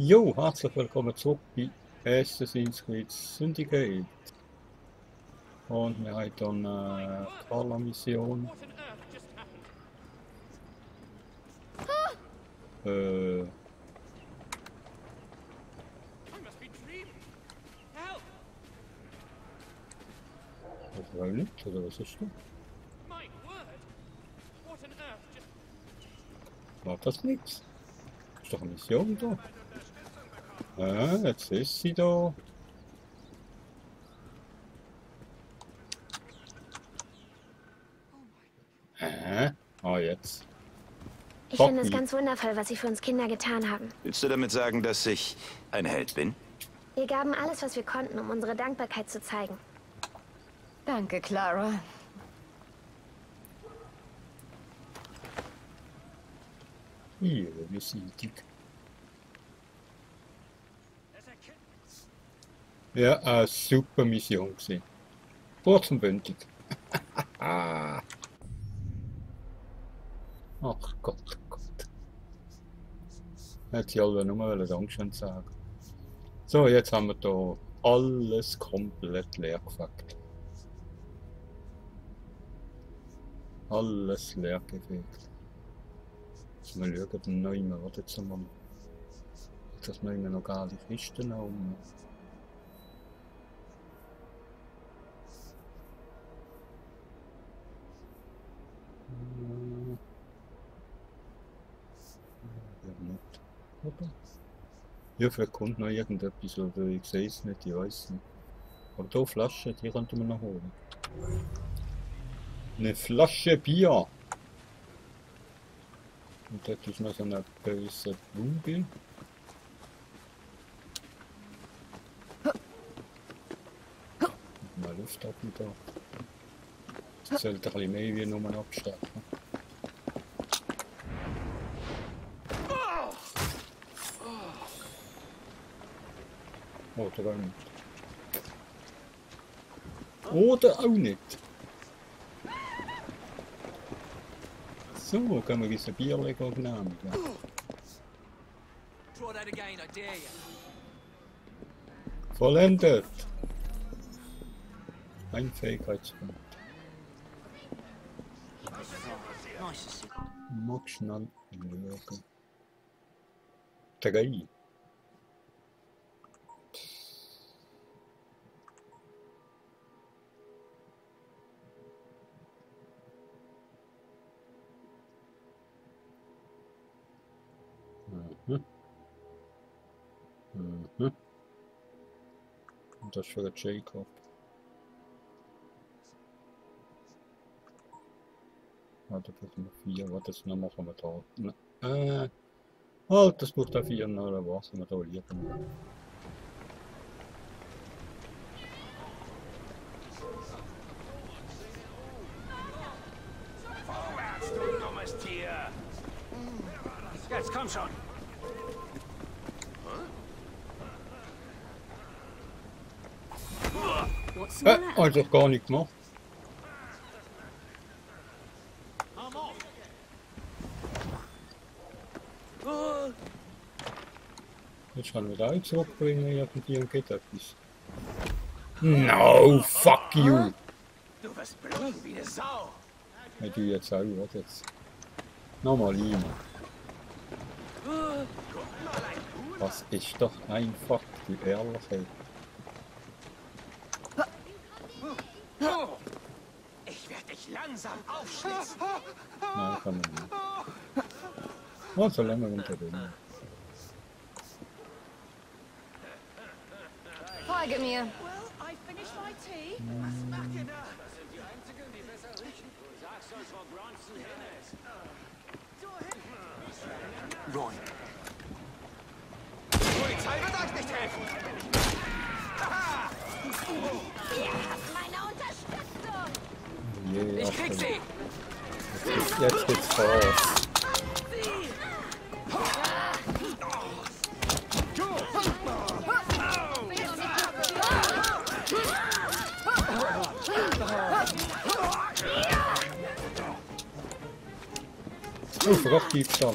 Jo, herzlich willkommen zurück bei Assassin's Creed Syndicate. Und wir haben hier eine. Äh, dreaming. Help! das war nicht, oder was ist das? War das nichts? Ist doch eine Mission da. Ah, jetzt ist sie da. Äh, ah, jetzt. Ich finde es ganz wundervoll, was Sie für uns Kinder getan haben. Willst du damit sagen, dass ich ein Held bin? Wir gaben alles, was wir konnten, um unsere Dankbarkeit zu zeigen. Danke, Clara. Hier, wir sind dick. Ja, eine super Mission gewesen. Kurz und bündig. Ach Gott, Gott. Hätte ich alle nur Dankeschön sagen. So, jetzt haben wir da alles komplett leer gefuckt. Alles leer gefegt. Jetzt mal schauen, den neuen Ort jetzt mal. Das neuen noch gar die Kisten um. Hm. Ja, nicht. Oder? Ja, vielleicht kommt noch irgendetwas, oder ich sehe es nicht, ich weiß nicht. Aber hier Flaschen, die könnten wir noch holen. Eine Flasche Bier! Und dort ist noch so eine böse Blume. Mal Luft ab und da. Das sollte ein bisschen mehr wie nur abstecken. Oder auch nicht. Oder auch nicht. So, können wir uns ein Bierchen genehmigen. Vollendet! Ein Fähigkeitspunkt. Mag schnell schauen. Drei. Das für den Jacob. Warte, das sind vier. Warte, das noch machen wir da. Äh. Halt, das braucht auch vier, oder was? Wir da liegen. Vorwärts, du dummes Tier! Jetzt komm schon! Äh, also gar nicht gemacht. Jetzt kann ich auch zurückbringen, irgendwie und geht etwas. No, fuck you! Du wirst bluten wie eine Sau! Ja, du jetzt auch, warte jetzt. Nochmal rein. Das ist doch einfach die Ehrlichkeit. Ich werde dich langsam aufschlitzen! Nein, kann man nicht. Also, lassen wir unter drin. Folge mir. Well, I finished my tea. Macht ihr da? Das sind die einzigen, die besser riechen. Du sagst uns, wo Bronson hin ist. Roy. Die Polizei wird euch nicht helfen! Unterstützung! Yeah, Ich krieg sie! Jetzt, jetzt geht's voraus. Oh, Verrücktdiebstahl.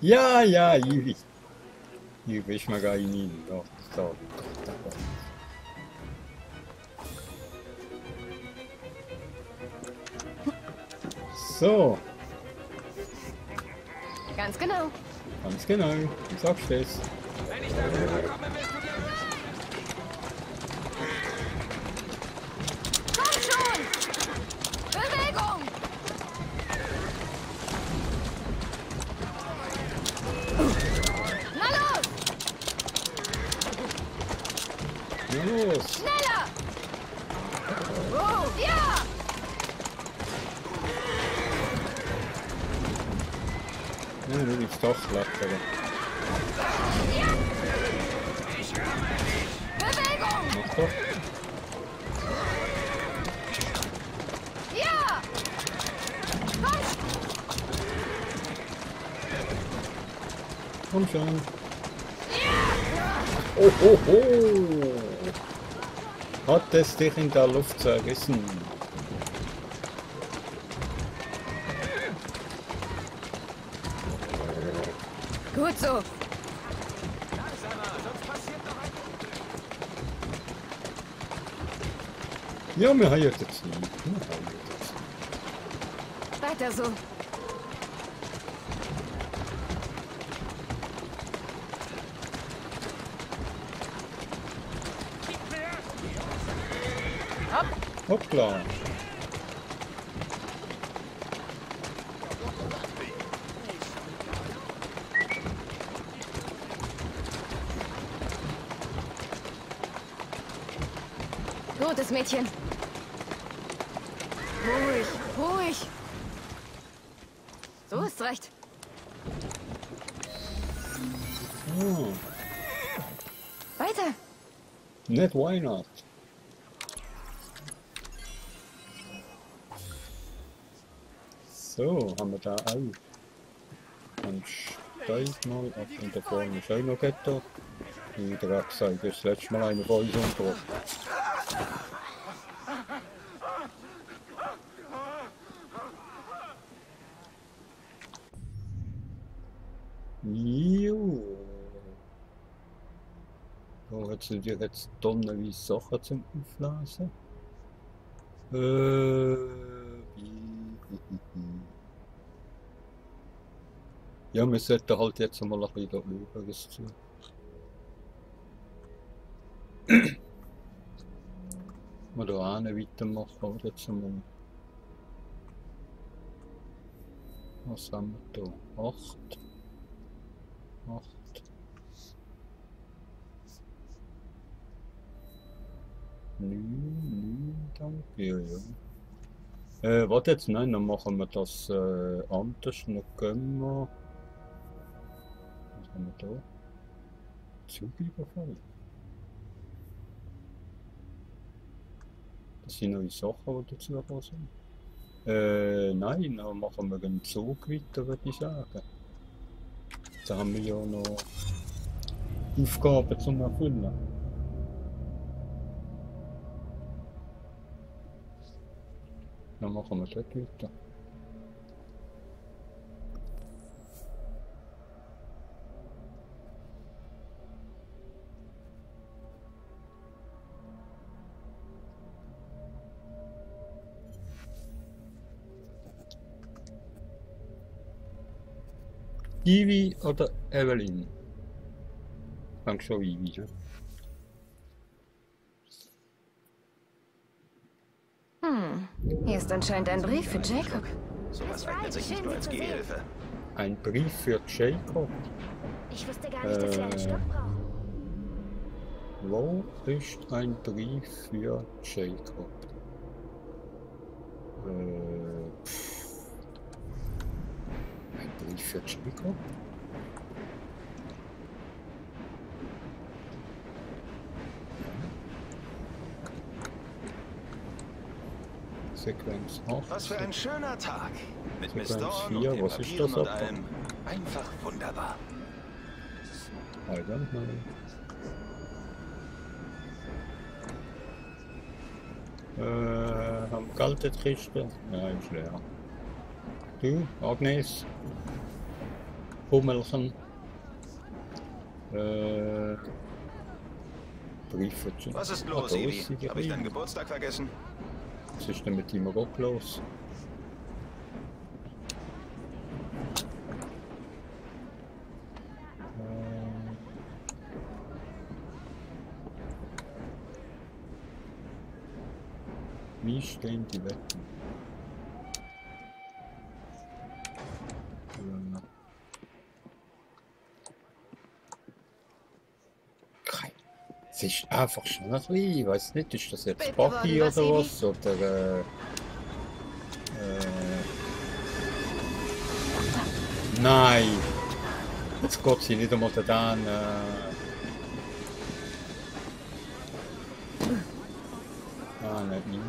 Ja, ja, Ivi. Hier bist mir gar nicht rein. Ja, so. So, Ganz genau. ganz genau. Sagst es. Wenn ich darüber komme, wirst du flattern. Bewegung! Ja! Komm! Komm schon. Oh, oh, oh. Hat es dich in der Luft zerrissen? Gut so. Ja, wir haben jetzt Zeit. Weiter so. Hoppla. Gutes Mädchen. Ruhig, ruhig. So ist recht. Ah, Weiter. nicht why not? So, haben wir da auch. Dann steig mal ab und da vorne ist auch noch Gitter. Wie der gesagt, das ist das letzte Mal einer von uns umgebracht. Jo. Da hat sie dir jetzt tonnenweise Sachen zum Auflesen. Äh, wie- Ja, wir sollten halt jetzt mal ein bisschen da Übriges zu. Mal da hinten weitermachen, oder? Mal. Was haben wir da? Acht. Acht. Neun, neun, danke. Ja, ja. Äh, warte jetzt, nein, dann machen wir das äh, anders. Dann gehen wir. Was haben wir da? Zugüberfall. Sind neue Sachen, die dazu gekommen sind. Äh, nein, dann machen wir den Zug weiter, würde ich sagen. Da haben wir ja noch Aufgaben zum Erfüllen. Dann machen wir dort weiter. Ivy oder Evelyn? Fang schon Ivy, ne? Hm. Hier ist anscheinend ein Brief für Jacob. Sowas eignet sich nicht nur als Gehilfe. Ein Brief für Jacob. Ich wusste gar nicht, dass wir einen Äh. Stock brauchen. Wo ist ein Brief für Jacob? Äh, Brief für Jacob? Sequenz 8. Was für ein schöner Tag. Mit Miss Sequenz Dawn und vier, den was ist Papieren das und allem. Einfach wunderbar. Don't know. Äh, haben kalte Kiste? Ja, ist leer. Du, Agnes? Hummelchen. Äh, Briefe zu. Was ist Ah, los, da Evi? Habe ich deinen. Geburtstag vergessen? Was ist denn mit ihm Rock los? Äh. Wie stehen die Wetten? Ja. Kein- Es ist einfach schon ein bisschen, ich weiß nicht, ist das jetzt geworden, oder was? Oder äh, äh, Nein! Jetzt geht sie nicht einmal da an. Äh, ah, nicht ihn.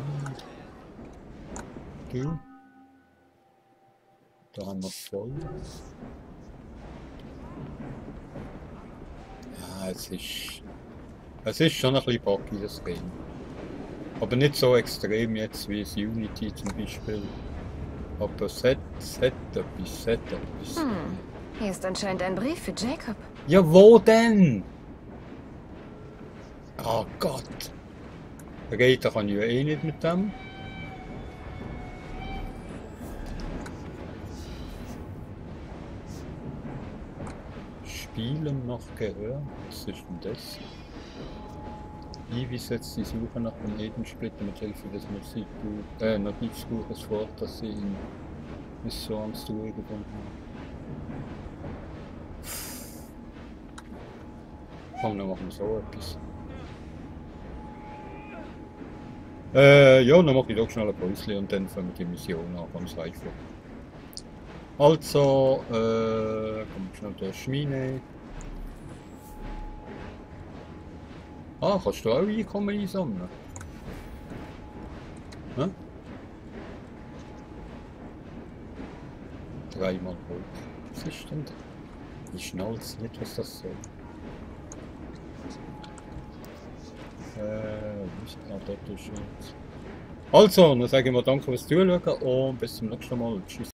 Du. Da haben wir voll. Ja, es ist. Es ist schon ein bisschen buggy, das Game. Aber nicht so extrem jetzt wie das Unity zum Beispiel. Aber es hat, es hat etwas, es hat etwas. Hm. Hier ist anscheinend ein Brief für Jacob. Ja, wo denn? Oh Gott. Reden kann ich ja eh nicht mit dem. Spielen nach Gehör? Was ist denn das? Ivy setzt die Suche nach dem Edensplitter mit Hilfe des Musikbuch, äh, Notizbuches fort, das sie in Missionsruhe gefunden haben. Komm, dann machen wir so etwas. Äh, ja, dann mache ich doch schnell ein Päuschen und dann fangen wir die Mission an, ganz einfach. Also, äh, komm schnell der Schmine. Ah, kannst du auch Einkommen einsammeln? Hä? Dreimal hoch. Was ist denn da? Ich schnall's nicht, was das soll. Äh, ist ah, dort ist. Also, dann sagen wir danke fürs Zuschauen und bis zum nächsten Mal. Tschüss.